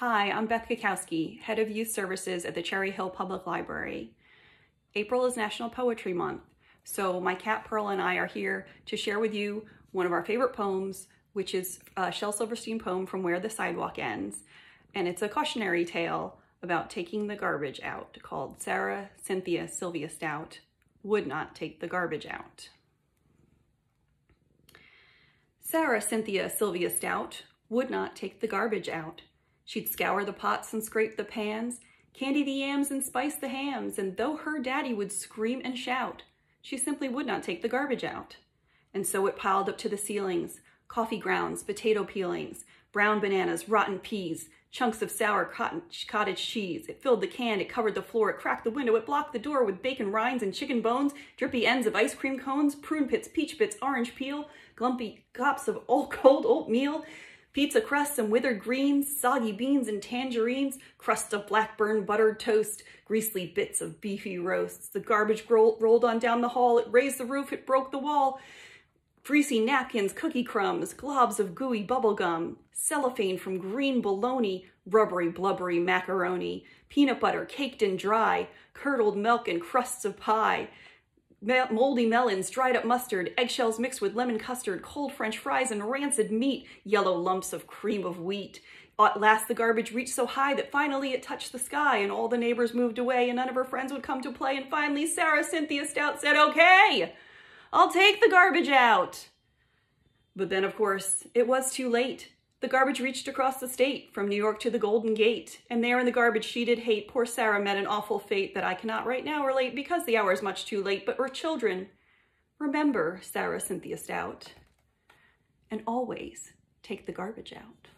Hi, I'm Beth Cackowski, Head of Youth Services at the Cherry Hill Public Library. April is National Poetry Month, so my cat Pearl and I are here to share with you one of our favorite poems, which is a Shel Silverstein poem from Where the Sidewalk Ends. And it's a cautionary tale about taking the garbage out called Sarah Cynthia Sylvia Stout Would Not Take the Garbage Out. Sarah Cynthia Sylvia Stout would not take the garbage out. She'd scour the pots and scrape the pans, candy the yams and spice the hams, and though her daddy would scream and shout, she simply would not take the garbage out. And so it piled up to the ceilings, coffee grounds, potato peelings, brown bananas, rotten peas, chunks of sour cottage cheese. It filled the can, it covered the floor, it cracked the window, it blocked the door with bacon rinds and chicken bones, drippy ends of ice cream cones, prune pits, peach bits, orange peel, glumpy cups of old cold oatmeal, pizza crusts and withered greens, soggy beans and tangerines, crust of blackburn buttered toast, greasy bits of beefy roasts. The garbage rolled on down the hall. It raised the roof. It broke the wall. Greasy napkins, cookie crumbs, globs of gooey bubblegum, cellophane from green bologna, rubbery blubbery macaroni, peanut butter caked and dry, curdled milk and crusts of pie, moldy melons, dried up mustard, eggshells mixed with lemon custard, cold french fries and rancid meat, yellow lumps of cream of wheat. At last the garbage reached so high that finally it touched the sky and all the neighbors moved away and none of her friends would come to play and finally Sarah Cynthia Stout said, okay, I'll take the garbage out. But then of course it was too late. The garbage reached across the state, from New York to the Golden Gate, and there in the garbage she did hate, poor Sarah met an awful fate that I cannot right now relate because the hour is much too late, but her children, remember Sarah Cynthia Stout, and always take the garbage out.